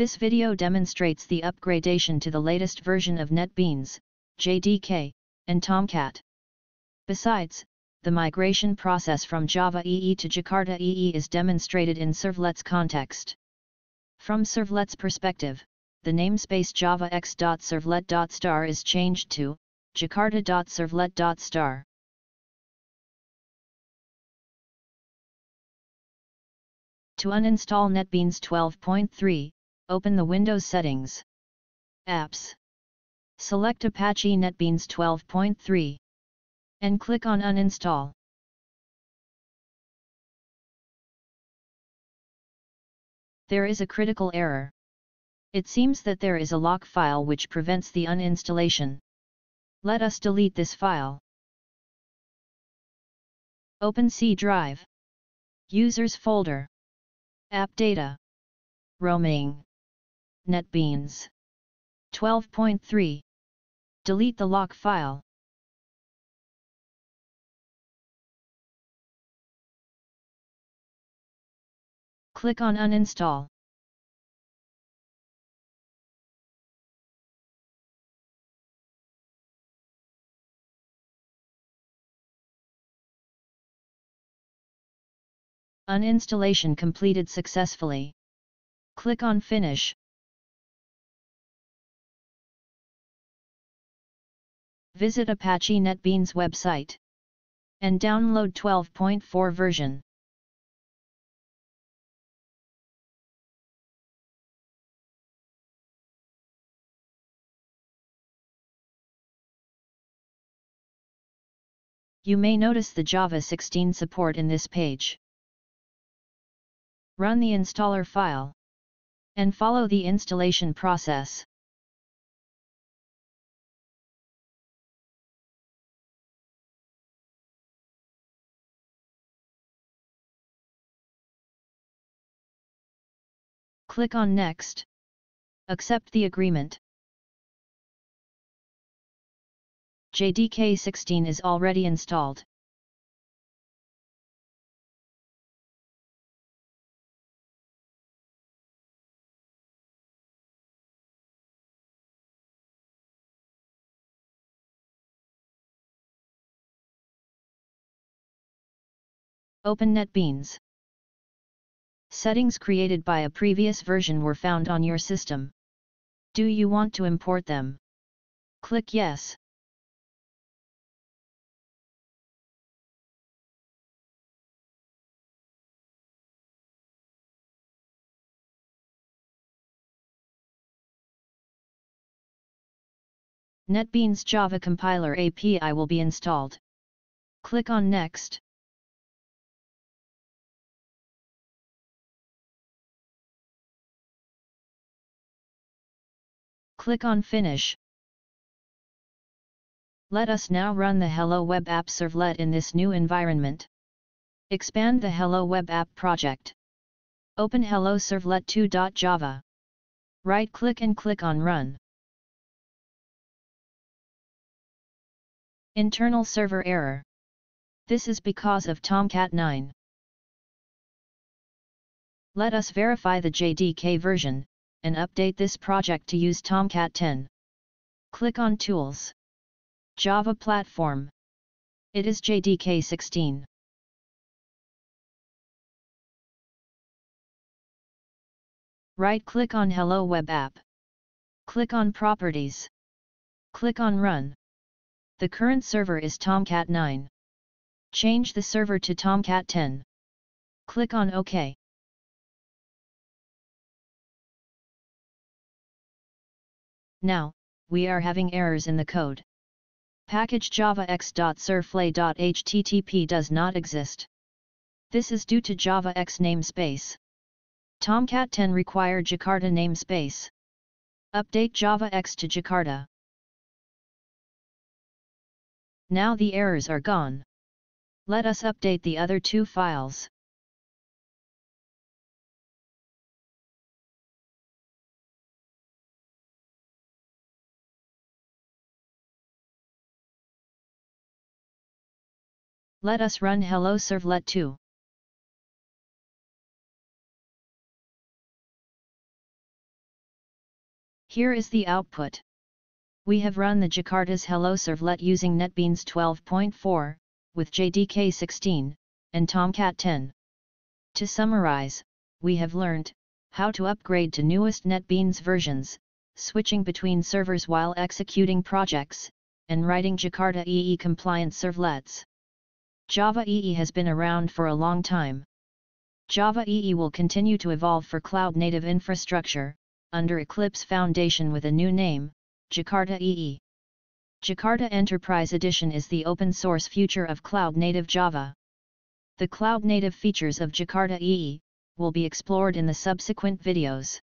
This video demonstrates the upgradation to the latest version of NetBeans, JDK, and Tomcat. Besides, the migration process from Java EE to Jakarta EE is demonstrated in servlets context. From servlets perspective, the namespace javax.servlet.star is changed to jakarta.servlet.star. To uninstall NetBeans 12.3, open the Windows settings. Apps. Select Apache NetBeans 12.3 and click on Uninstall. There is a critical error. It seems that there is a lock file which prevents the uninstallation. Let us delete this file. Open C drive. Users folder. App data. Roaming. NetBeans. 12.3. Delete the lock file. Click on Uninstall. Uninstallation completed successfully. Click on Finish. Visit Apache NetBeans website and download 12.4 version. You may notice the Java 16 support in this page. Run the installer file. And follow the installation process. Click on Next. Accept the agreement. JDK 16 is already installed. Open NetBeans. Settings created by a previous version were found on your system. Do you want to import them? Click Yes. NetBeans Java Compiler API will be installed. Click on Next. Click on Finish. Let us now run the Hello Web App Servlet in this new environment. Expand the Hello Web App project. Open Hello Servlet 2.java. Right-click and click on Run. Internal server error. This is because of Tomcat 9. Let us verify the JDK version, and update this project to use Tomcat 10. Click on Tools. Java Platform. It is JDK 16. Right-click on Hello Web App. Click on Properties. Click on Run. The current server is Tomcat 9. Change the server to Tomcat 10. Click on OK. Now, we are having errors in the code. Package javax.servlet.http does not exist. This is due to javax namespace. Tomcat 10 require Jakarta namespace. Update javax to Jakarta. Now the errors are gone. Let us update the other two files. Let us run hello servlet 2. Here is the output. We have run the Jakarta's Hello Servlet using NetBeans 12.4, with JDK 16, and Tomcat 10. To summarize, we have learned how to upgrade to newest NetBeans versions, switching between servers while executing projects, and writing Jakarta EE compliant servlets. Java EE has been around for a long time. Java EE will continue to evolve for cloud-native infrastructure, under Eclipse Foundation with a new name, Jakarta EE. Jakarta Enterprise Edition is the open-source future of cloud-native Java. The cloud-native features of Jakarta EE, will be explored in the subsequent videos.